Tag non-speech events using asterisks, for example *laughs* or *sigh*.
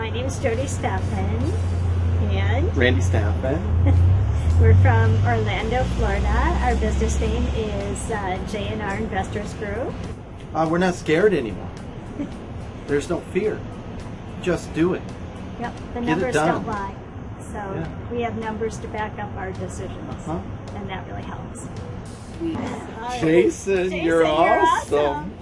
my name is Jody Steffen, and *laughs* Randy Staffen. we're from Orlando, Florida. Our business name is uh, Investors Group. Uh, we're not scared anymore. *laughs* There's no fear. Just do it. Yep, the Get numbers don't lie. So Yeah. we have numbers to back up our decisions, huh? and that really helps. Jason, *laughs* you're Jason, awesome. awesome.